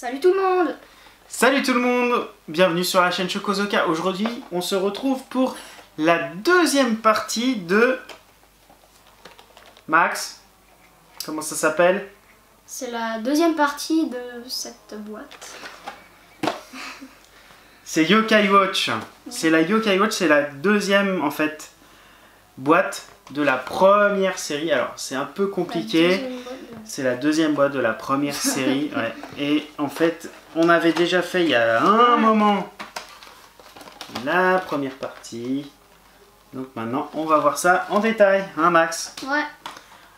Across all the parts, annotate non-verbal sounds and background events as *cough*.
Salut tout le monde Salut tout le monde Bienvenue sur la chaîne Chocozoka. Aujourd'hui, on se retrouve pour la deuxième partie de... Max Comment ça s'appelle? C'est la deuxième partie de cette boîte. C'est Yokai Watch. C'est la Yokai Watch, c'est la deuxième en fait boîte de la première série. Alors, c'est un peu compliqué. C'est la deuxième boîte de la première série. *laughs* ouais. Et en fait, on avait déjà fait il y a un moment la première partie. Donc maintenant, on va voir ça en détail, hein Max? Ouais,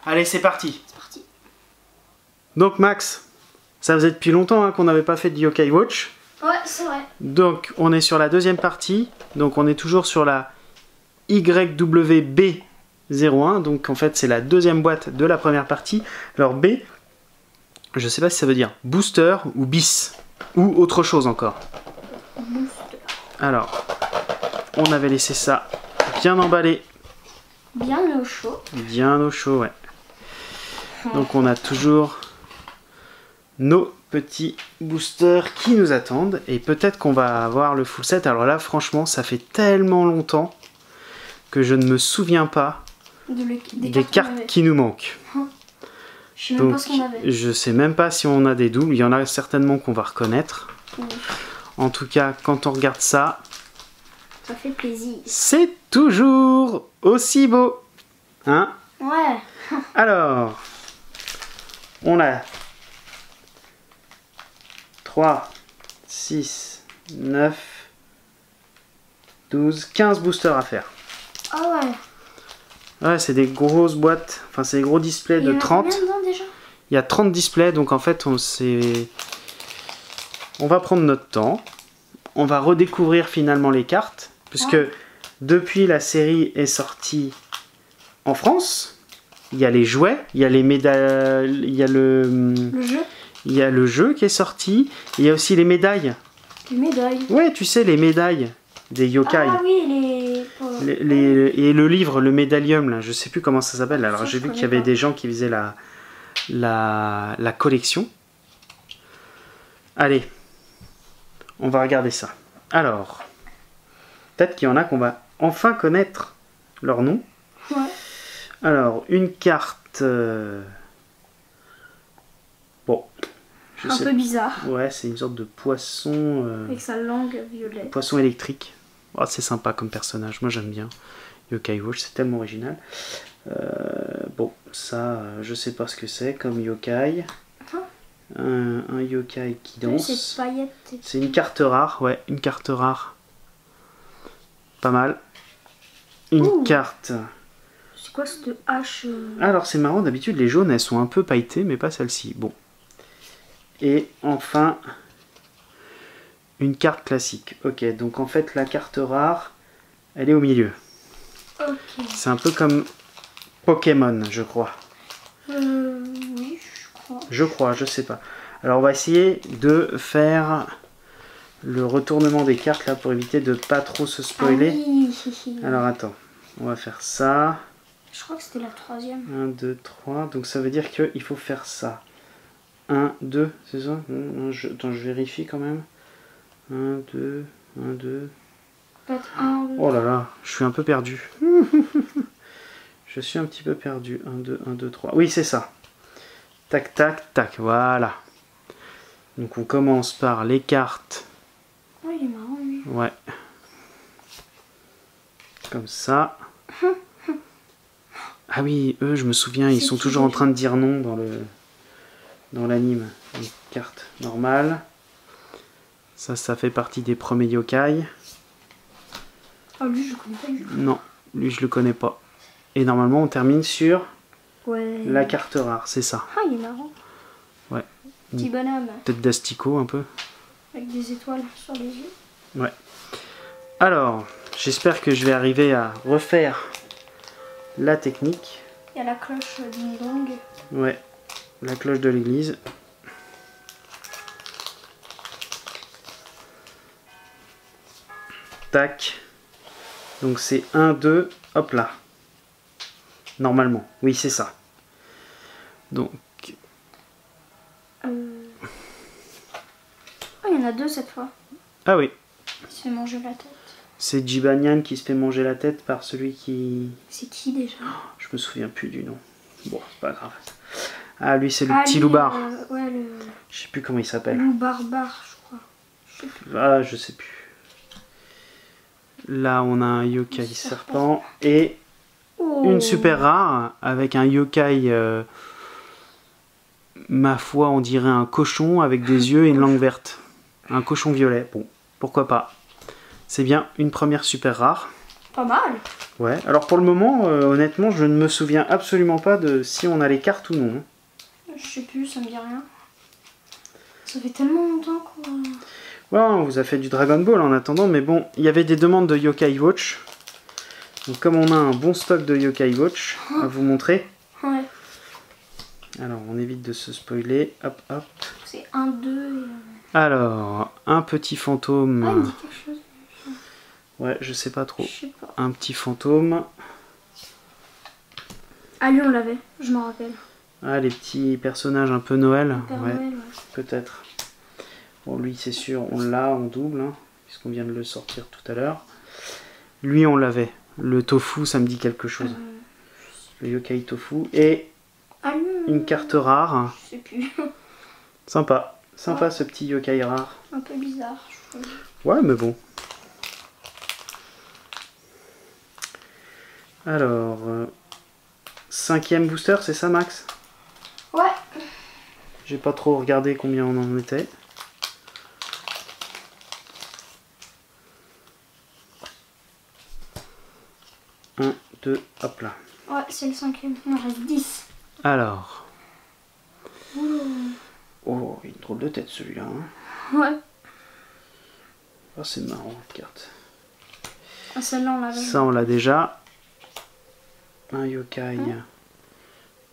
Allez, c'est parti. c'est parti. Donc Max, ça faisait depuis longtemps hein, qu'on n'avait pas fait de Yokai Watch. Ouais, c'est vrai. Donc on est sur la deuxième partie. Donc on est toujours sur la YWB01. Donc en fait c'est la deuxième boîte de la première partie. Alors B, je sais pas si ça veut dire booster ou bis. Ou autre chose encore. Booster. Alors, on avait laissé ça bien emballé, Bien au chaud. bien au chaud, ouais. Donc on a toujours nos petits boosters qui nous attendent. Et peut-être qu'on va avoir le full set. Alors là, franchement, ça fait tellement longtemps que je ne me souviens pas De le- des, des, cartes, qui nous manquent. Je sais même pas Donc, ce qu'on avait. je sais même pas si on a des doubles. Il y en a certainement qu'on va reconnaître. Oui. En tout cas, quand on regarde ça, Ça fait plaisir. c'est toujours aussi beau. Hein Ouais. *laughs* Alors, on a 3, 6, 9, 12, 15 boosters à faire. Ah ouais. Ouais, c'est des grosses boîtes, enfin c'est des gros displays Il de en a 30. combien dedans déjà? Il y a 30 displays, donc en fait on s'est... On va prendre notre temps. On va redécouvrir finalement les cartes, puisque Ouais. depuis la série est sortie en France, il y a les jouets, il y a les médailles, il y a le... Le jeu Il y a le jeu qui est sorti, il y a aussi les médailles. Les médailles. Ouais, tu sais, les médailles des yokai. Ah oui, les... Les- les- et le livre, le médaillium, là, je sais plus comment ça s'appelle. Alors j'ai vu qu'il y avait pas. des gens qui faisaient la, la, la collection. Allez, on va regarder ça. Alors, peut-être qu'il y en a qu'on va enfin connaître leur nom. Ouais. Alors, une carte. euh, Bon, je Un sais peu bizarre. Ouais, c'est une sorte de poisson. euh, Avec sa langue violette. Poisson électrique. Oh, c'est sympa comme personnage, moi j'aime bien. Yokai Watch, c'est tellement original. Euh, bon, ça, euh, je sais pas ce que c'est comme yokai. Un, un yokai qui danse. C'est une carte rare, ouais, une carte rare. Pas mal. Une Ouh. carte. C'est quoi cette hache euh, Alors c'est marrant, d'habitude les jaunes elles sont un peu pailletées, mais pas celle-ci. Bon. Et enfin, une carte classique. Ok, donc en fait la carte rare, elle est au milieu. Ok. C'est un peu comme Pokémon, je crois. Euh, oui, je crois. Je crois, je sais pas. Alors on va essayer de faire le retournement des cartes là pour éviter de pas trop se spoiler. Ah oui. Alors attends, on va faire ça. Je crois que c'était la troisième. 1, 2, 3. Donc ça veut dire qu'il faut faire ça. 1, 2, c'est ça? Attends, je vérifie quand même. 1, 2, 1, 2. Peut-être un, deux. Oh là là, je suis un peu perdu. *laughs* je suis un petit peu perdu. 1, 2, 1, 2, 3. Oui, c'est ça. Tac, tac, tac. Voilà. Donc on commence par les cartes. Oh, il est marrant, lui. Ouais. Comme ça. *laughs* Ah oui, eux, je me souviens, ils sont toujours en train de dire non dans le dans l'anime. Une carte normale. Ça, ça fait partie des premiers yokai. Ah, lui, je connais pas. Non, lui, je le connais pas. Et normalement, on termine sur Ouais. la carte rare, c'est ça. Ah, il est marrant. Ouais. Petit bonhomme Peut-être d'Astico un peu. avec des étoiles sur les yeux. Alors, j'espère que je vais arriver à refaire la technique. Il y a la cloche d'une longue. Ouais, la cloche de l'église. Tac. Donc c'est 1, 2, hop là. Normalement, oui c'est ça. Donc Euh, il y en a deux cette fois. Ah oui, Il se fait manger la tête. c'est Jibanyan qui se fait manger la tête par celui qui... C'est qui déjà? Je me souviens plus du nom. Bon, c'est pas grave. Ah, lui, c'est le Ah, petit lui, loubar. euh, ouais, le Je sais plus comment il s'appelle. loup barbare, je crois. Je sais plus. Ah, je sais plus. Là, on a un yokai Serpent. et Oh. une super rare avec un yokai, euh, ma foi, on dirait un cochon avec des yeux et une langue verte. Un cochon violet. Bon, pourquoi pas. C'est bien une première super rare. Pas mal. Ouais, alors pour le moment, euh, honnêtement, je ne me souviens absolument pas de si on a les cartes ou non. Je sais plus, ça me dit rien. Ça fait tellement longtemps qu'on. Ouais, on vous a fait du Dragon Ball en attendant, mais bon, il y avait des demandes de Yokai Watch. Donc comme on a un bon stock de Yokai Watch à vous montrer, Ouais. alors on évite de se spoiler. Hop, hop. C'est un, deux. Et... Alors, un petit fantôme. Ah, il me dit quelque chose. Ouais, je sais pas trop. Je sais pas. Un petit fantôme. Ah, lui, on l'avait, je m'en rappelle. Ah, les petits personnages un peu Noël. Père ouais, Noël, ouais. peut-être. Bon, lui, c'est sûr, on l'a en double, hein, puisqu'on vient de le sortir tout à l'heure. Lui, on l'avait. Le tofu, ça me dit quelque chose. Euh, Le yokai tofu. Et Ah, une carte rare. Je sais plus. *laughs* Sympa. Sympa ce petit yokai rare. un peu bizarre, je trouve. Ouais, mais bon. Alors, euh, cinquième booster, c'est ça, Max? Ouais. J'ai pas trop regardé combien on en était. Un, deux, hop là. Ouais, c'est le cinquième. Il en reste 10. Alors. Ouh. Oh, il a une drôle de tête celui-là. hein. Ouais. Oh, c'est marrant, cette carte. Ah, celle-là, on l'avait. Ça, on l'a déjà. Un yokai.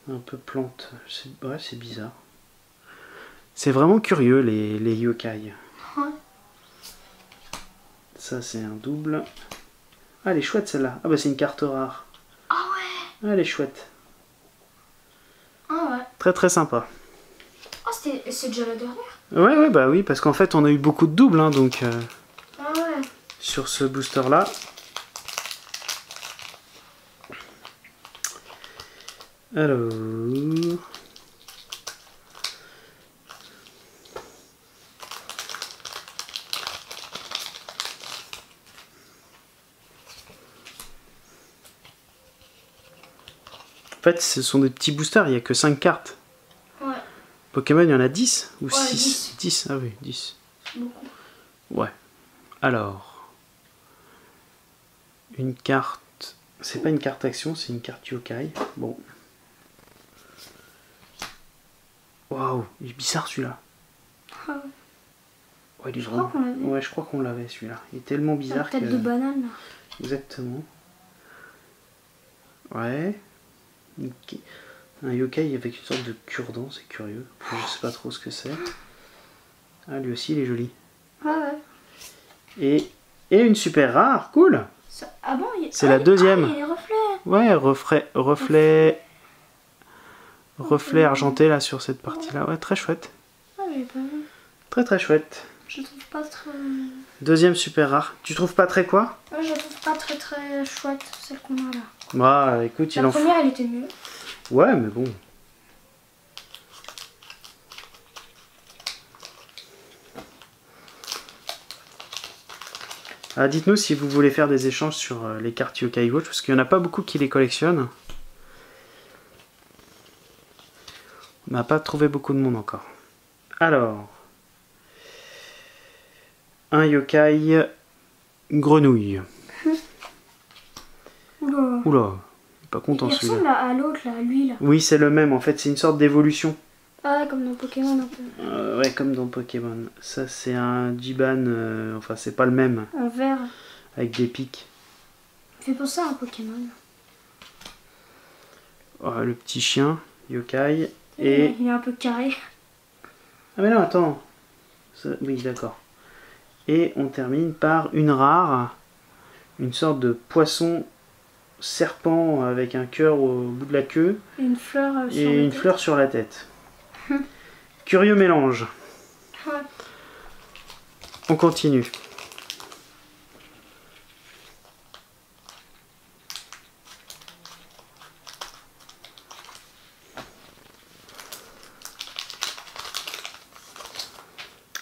Un peu plante. C'est ouais, c'est bizarre. C'est vraiment curieux, les, les yokai. Ouais. Ça, c'est un double. Ah, elle est chouette celle-là. Ah, bah, c'est une carte rare. Ah ouais. Ah, elle est chouette. Ah ouais. Très, très sympa. Ah, c'était- c'est déjà la dernière. Ouais, ouais, bah oui, parce qu'en fait, on a eu beaucoup de doubles, hein, donc, euh, Ah ouais. sur ce booster-là. Alors... fait, ce sont des petits boosters, il n'y a que 5 cartes. Ouais. Pokémon, il y en a 10 ou Ouais, 6 10, ah oui, 10. c'est beaucoup. Ouais. Alors. Une carte. C'est pas une carte action, c'est une carte yokai. Bon. Waouh, il est bizarre celui-là. Ah ouais. Ouais, il est Je crois vraiment- qu'on l'avait. Ouais, je crois qu'on l'avait celui-là. Il est tellement La bizarre tête que. de banane. Exactement. Ouais. Un yokai avec une sorte de cure-dent, c'est curieux. Je sais pas trop ce que c'est. Ah, lui aussi, il est joli. Ah ouais. Et, et une super rare, cool. Ça- Ah bon il C'est ah, la il- deuxième. Ah, il y a les reflets. Ouais, reflet, reflet, reflet argenté là sur cette partie-là. Ouais, très chouette. Ah, j'ai pas vu. Très très chouette. Je trouve pas très. Deuxième super rare. Tu trouves pas très quoi? Ouais, je trouve pas très très chouette, celle qu'on a là. Bah écoute, il La en faut. première, elle était mieux. Ouais, mais bon. Ah, Dites-nous si vous voulez faire des échanges sur euh, les cartes Yokai Watch, parce qu'il n'y en a pas beaucoup qui les collectionnent. On n'a pas trouvé beaucoup de monde encore. Alors. Un yokai grenouille. Oula. Il pas content il celui-là. ressemble à, à l'autre là, lui là. Oui, c'est le même en fait, c'est une sorte d'évolution. Ah, comme dans Pokémon un peu. Euh, ouais, comme dans Pokémon. Ça, c'est un Jiban, euh, enfin, c'est pas le même, En vert. avec des pics. Il fait penser à un Pokémon. Oh, le petit chien, yokai. Et. Il est un peu carré. Ah, mais non, attends. Ça- Oui, d'accord. Et on termine par une rare, une sorte de poisson serpent avec un cœur au bout de la queue Et une fleur euh, sur et la une tête. fleur sur la tête. Curieux mélange. Ouais. on continue.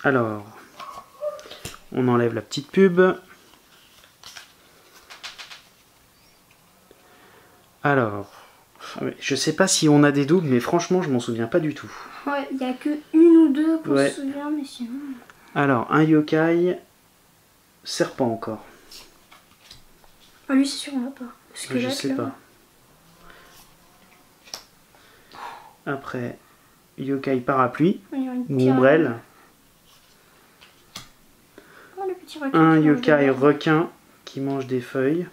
Alors, on enlève la petite pub. Alors, je sais pas si on a des doubles, mais franchement, je m'en souviens pas du tout. Ouais, il y a que une ou deux qu'on se souvient, mais sinon. Alors, un yokai, serpent encore. Ah, lui, c'est sûr, on l'a pas. je sais pas. Après, yokai parapluie, ou ombrelle. un yokai requin qui mange des feuilles.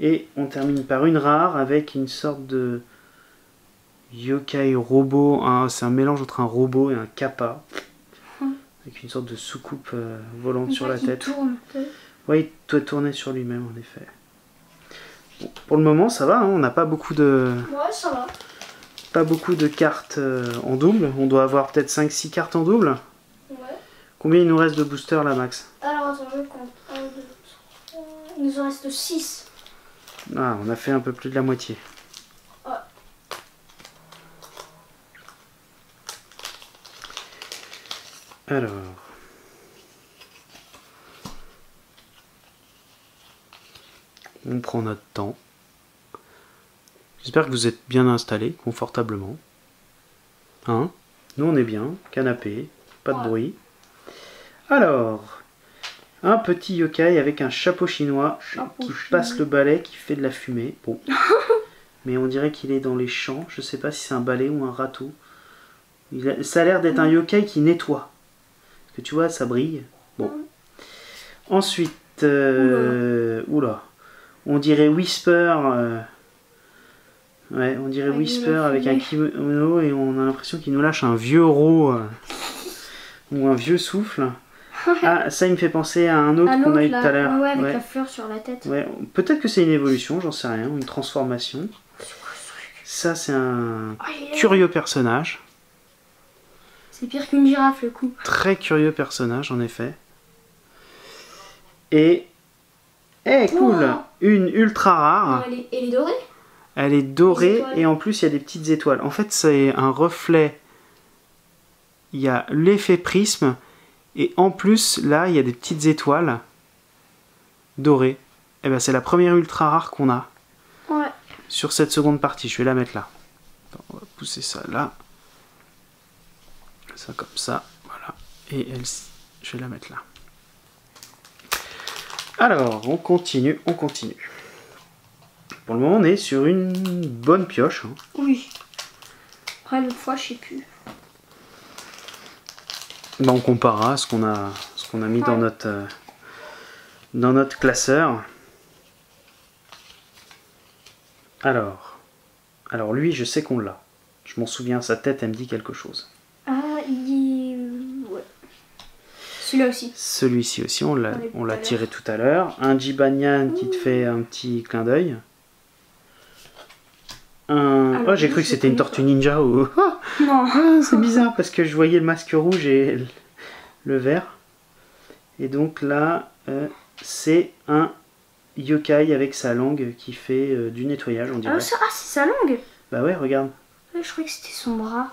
Et on termine par une rare avec une sorte de yokai robot. C'est un mélange entre un robot et un kappa. Hum. Avec une sorte de soucoupe euh, volante sur la tête. oui, il doit tourner sur lui-même en effet. pour le moment, ça va, hein, on n'a pas beaucoup de. Ouais, ça va. Pas beaucoup de cartes euh, en double. On doit avoir peut-être 5-6 cartes en double. Combien il nous reste de boosters là, Max? Alors attends, je compte. 1, 2, 3. Il nous en reste 6. Ah, on a fait un peu plus de la moitié. Alors. On prend notre temps. J'espère que vous êtes bien installés, confortablement. Hein? Nous on est bien, canapé, pas de bruit. Alors, un petit yokai avec un chapeau chinois qui passe le balai, qui fait de la fumée. Bon. *laughs* Mais on dirait qu'il est dans les champs. Je sais pas si c'est un balai ou un râteau. ça a l'air d'être un yokai qui nettoie. Que tu vois, ça brille. Bon. Ensuite, euh, oula. On dirait Whisper. Euh, ouais, on dirait Whisper avec un kimono et on a l'impression qu'il nous lâche un vieux ro euh, ou un vieux souffle. Ah, ça, il me fait penser à un autre qu'on a eu tout à l'heure. Ouais, avec la fleur sur la tête. Ouais, peut-être que c'est une évolution, j'en sais rien, une transformation. Ça, c'est un curieux personnage. C'est pire qu'une girafe, le coup. Très curieux personnage, en effet. Et. Eh, cool Une ultra rare. elle, est, elle est dorée? Elle est dorée et en plus, il y a des petites étoiles. En fait, c'est un reflet. Il y a l'effet prisme et en plus, là, il y a des petites étoiles dorées. Et eh ben, c'est la première ultra rare qu'on a. Ouais. Sur cette seconde partie. Je vais la mettre là. on va pousser ça là. Ça comme ça. Voilà. Et elle, je vais la mettre là. Alors, on continue, on continue. Pour le moment, on est sur une bonne pioche. Hein. Oui. Après, l'autre fois, je sais plus. Bah, on comparera ce qu'on a, ce qu'on a mis dans, notre, euh, dans notre classeur. Alors, alors lui, je sais qu'on l'a. Je m'en souviens, sa tête, elle me dit quelque chose. Ah, il dit... Ouais. Celui-là aussi. Celui-ci aussi, on l'a, on l'a tiré tout à l'heure. Un Jibanyan qui te fait un petit clin d'œil. Un... oh, j'ai cru que c'était une tortue ninja ou... *laughs* non. Ah, c'est bizarre parce que je voyais le masque rouge et le vert. Et donc là, euh, c'est un yokai avec sa langue qui fait euh, du nettoyage, on dirait. Ah, ah, c'est sa langue Bah ouais, regarde. Je croyais que c'était son bras.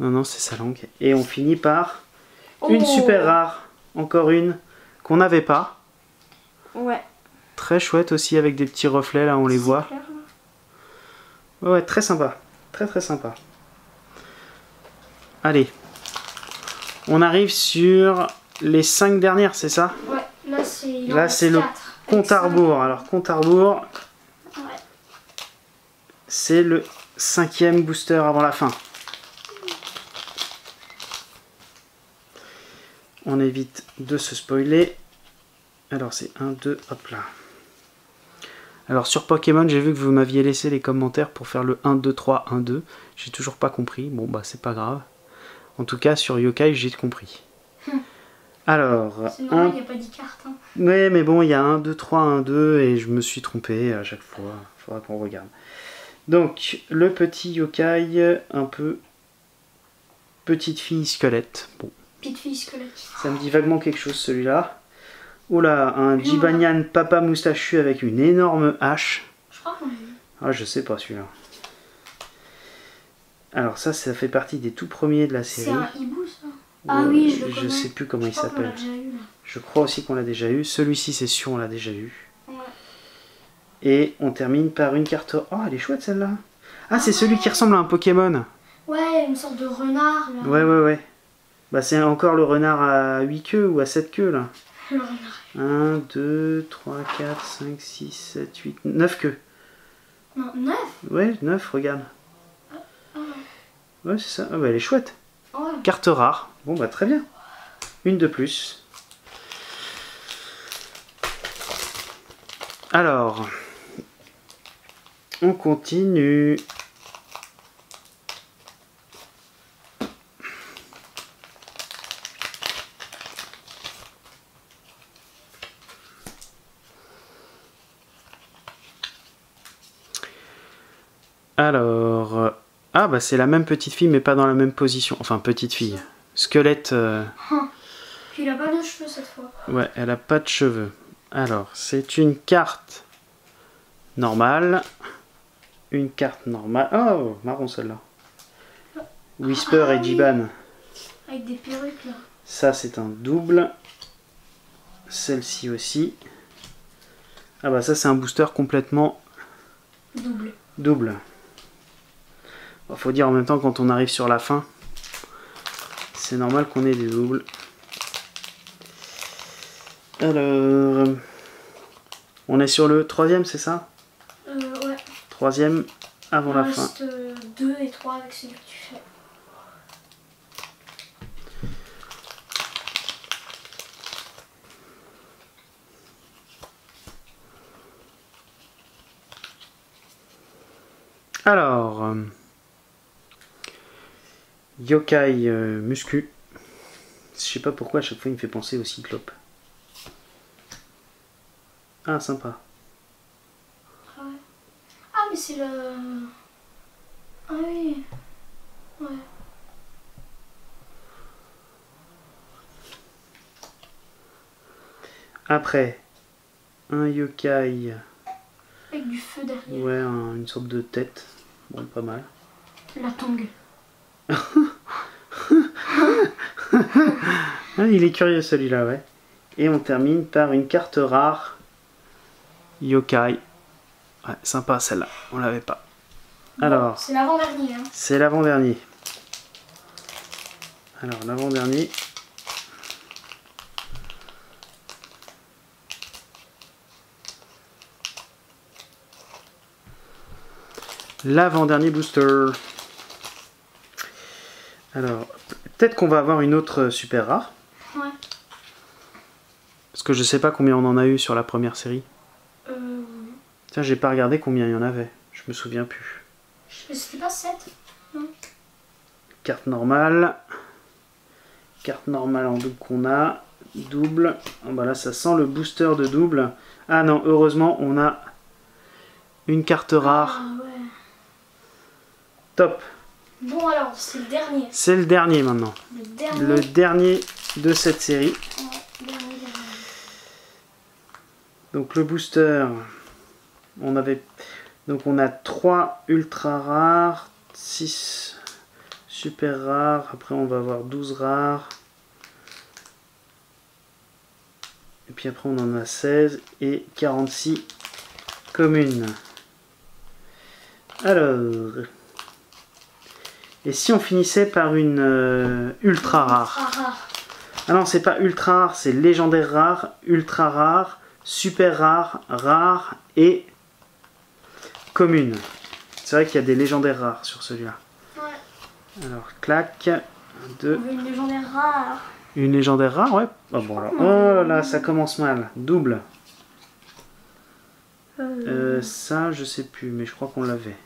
Non, non, c'est sa langue. Et on finit par une oh. super rare. Encore une qu'on n'avait pas. Ouais. Très chouette aussi avec des petits reflets, là on les voit. Ouais, très sympa. Très très sympa. Allez. On arrive sur les 5 dernières, c'est ça? Ouais, là c'est le compte à rebours. Alors compte à rebours. Ouais. C'est le cinquième booster avant la fin. On évite de se spoiler. Alors c'est 1, 2, hop là. Alors sur Pokémon, j'ai vu que vous m'aviez laissé les commentaires pour faire le 1, 2, 3, 1, 2. J'ai toujours pas compris. Bon bah c'est pas grave. En tout cas sur Yokai, j'ai compris. Hum. Alors. C'est normal, il n'y a pas 10 cartes. Hein. Ouais, mais bon, il y a 1, 2, 3, 1, 2 et je me suis trompé à chaque fois. Il faudra qu'on regarde. Donc, le petit yokai, un peu petite fille squelette. Bon, Petite fille squelette. Ça me dit vaguement quelque chose celui-là. Oula, un Jibanyan papa moustachu avec une énorme hache. Je crois qu'on l'a vu. Ah, je sais pas celui-là. Alors ça, ça fait partie des tout premiers de la C'est série. un hibou ça Ah oui, je le Je connais. sais plus comment Je il s'appelle. Je crois aussi qu'on l'a déjà eu. Celui-ci, c'est sûr, on l'a déjà eu. Ouais. Et on termine par une carte. Oh, elle est chouette celle-là. Ah, c'est celui qui ressemble à un Pokémon. Ouais, une sorte de renard là. Ouais, ouais, ouais. Bah, c'est encore le renard à 8 queues ou à 7 queues là. Le renard. 1, 2, 3, 4, 5, 6, 7, 8, 9 queues. Non, neuf Ouais, 9, regarde. Ah Ouais, c'est ça. Ah, bah, elle est chouette. ouais. Carte rare. Bon, bah, très bien. Une de plus. Alors, on continue. Alors, euh, ah bah c'est la même petite fille mais pas dans la même position. Enfin petite fille. Squelette. euh, Puis il a pas de cheveux cette fois. Ouais, elle a pas de cheveux. Alors, c'est une carte normale. Une carte normale. Oh, marron celle-là. Whisper Ah et oui. Jiban. Avec des perruques là. Ça, c'est un double. Celle-ci aussi. Ah bah ça, c'est un booster complètement Double. double. Bon, faut dire en même temps, quand on arrive sur la fin, c'est normal qu'on ait des doubles. Alors, on est sur le troisième, c'est ça? Euh, ouais. Troisième avant Il la en fin. reste 2 et 3 avec celui que tu fais. Alors, euh, Yokai euh, Muscu. Je sais pas pourquoi à chaque fois il me fait penser au cyclope. Ah, sympa. Ah ouais. Ah mais c'est le... Ah oui. Ouais. Après, un yokai, Avec du feu derrière. ouais, un- une sorte de tête. Bon, pas mal. La tongue. Ah, il est curieux celui-là, ouais. Et on termine par une carte rare. Yokai. Ouais, sympa celle-là, on l'avait pas. Alors, C'est l'avant-dernier. Hein. c'est l'avant-dernier. Alors, l'avant-dernier. L'avant-dernier booster. Alors, peut-être qu'on va avoir une autre super rare. Ouais. Parce que je sais pas combien on en a eu sur la première série. Euh... Tiens, j'ai pas regardé combien il y en avait. Je me souviens plus. C'était pas 7 Carte normale. Carte normale en double qu'on a. Double. Ah bah là, ça sent le booster de double. Ah non, heureusement, on a une carte rare. Ah ouais. Top. Bon alors, c'est le dernier. C'est le dernier maintenant. Le dernier. Le dernier de cette série. Ouais, dernier, dernier. Donc le booster, on avait donc on a 3 ultra rares, 6 super rares, après on va avoir 12 rares. Et puis après on en a 16 et 46 communes. Alors et si on finissait par une euh, ultra rare Ah, rare. ah non, c'est pas ultra rare, c'est légendaire rare, ultra rare, super rare, rare et commune. C'est vrai qu'il y a des légendaires rares sur celui-là. Ouais. Alors, clac, deux, On veut une légendaire rare. une légendaire rare, ouais. Oh, bon, alors, oh là là, ça commence mal. Double. Euh, ça, je sais plus, mais je crois qu'on l'avait.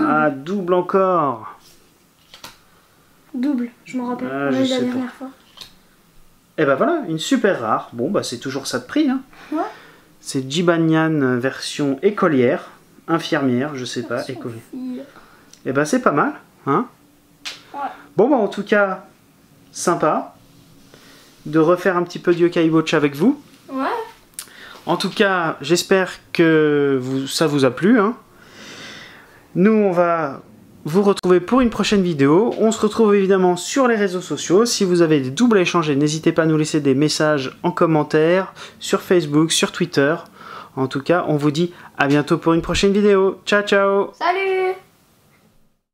Ah, double encore. Double, je m'en rappelle. Ah, je l'a pas. dernière fois. Et ben voilà, une super rare. Bon, bah c'est toujours ça de prix. Hein. Ouais. C'est Jibanyan version écolière, infirmière, je sais pas, écolière. fille. Et ben c'est pas mal, hein Ouais. Bon bah en tout cas, sympa de refaire un petit peu de Yokai Watch avec vous. Ouais. En tout cas, j'espère que vous, ça vous a plu. hein. Nous, on va vous retrouver pour une prochaine vidéo. On se retrouve évidemment sur les réseaux sociaux. Si vous avez des doubles à échanger, n'hésitez pas à nous laisser des messages en commentaire sur Facebook, sur Twitter. En tout cas, on vous dit à bientôt pour une prochaine vidéo. Ciao, ciao Salut